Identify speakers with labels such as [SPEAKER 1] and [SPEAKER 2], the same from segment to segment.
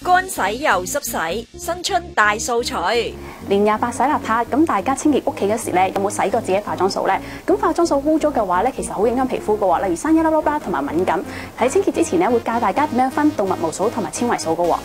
[SPEAKER 1] 乾洗又濕洗，新春大掃除。
[SPEAKER 2] 年廿八洗邋遢，咁大家清潔屋企嗰時咧，有冇洗過自己化妝掃咧？咁化妝掃污糟嘅話咧，其實好影響皮膚嘅，例如生一粒粒啦，同埋敏感。喺清潔之前咧，會教大家點樣分動物毛掃同埋纖維掃嘅。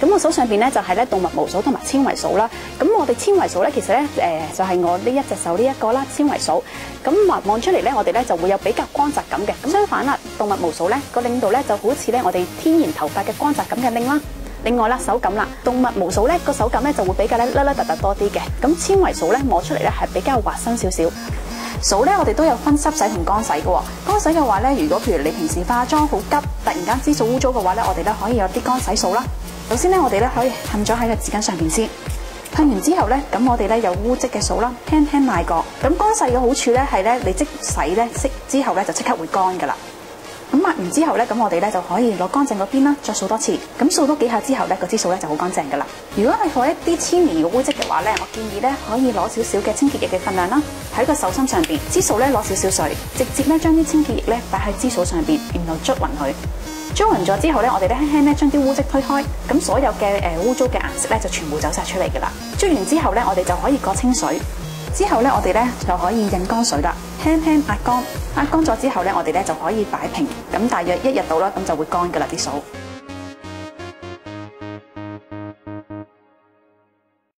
[SPEAKER 2] 咁我手上邊咧就係咧動物毛掃同埋纖維掃啦。咁我哋纖維掃咧，其實咧誒就係我呢一隻手呢一個啦，纖維掃。咁望望出嚟咧，我哋咧就會有比較光泽感嘅。咁相反啦，動物毛掃咧個領度咧就好似咧我哋天然頭髮嘅光泽感嘅領啦。另外啦，手感啦，動物毛掃咧個手感咧就會比較咧甩甩突突多啲嘅。咁纖維掃咧摸出嚟咧係比較滑身少少。掃咧我哋都有分濕洗同乾洗嘅喎。乾洗嘅話咧，如果譬如你平時化妝好急，突然間支掃污糟嘅話咧，我哋咧可以有啲乾洗掃啦。首先咧，我哋咧可以冚咗喺個紙巾上邊先，噴完之後咧，咁我哋咧有污漬嘅掃啦，輕輕抹過。咁乾洗嘅好處咧係咧，你即洗咧熄之後咧就即刻會乾噶啦。咁抹完之後咧，咁我哋咧就可以攞乾淨嗰邊啦，再掃多次。咁掃多幾下之後咧，個支掃咧就好乾淨噶啦。如果係放一啲千年嘅污漬嘅話咧，我建議咧可以攞少少嘅清潔液嘅份量啦，喺個手心上邊，支掃咧攞少少水，直接咧將啲清潔液咧擺喺支掃上邊，然後捽勻佢。捽勻咗之後咧，我哋咧輕輕咧將啲污漬推開，咁所有嘅誒污糟嘅顏色咧就全部走晒出嚟噶啦。捽完之後咧，我哋就可以過清水。之後咧，我哋咧就可以印乾水啦，輕輕壓乾。乾咗之後咧，我哋咧就可以擺平。咁大約一日到啦，咁就會乾噶啦啲掃。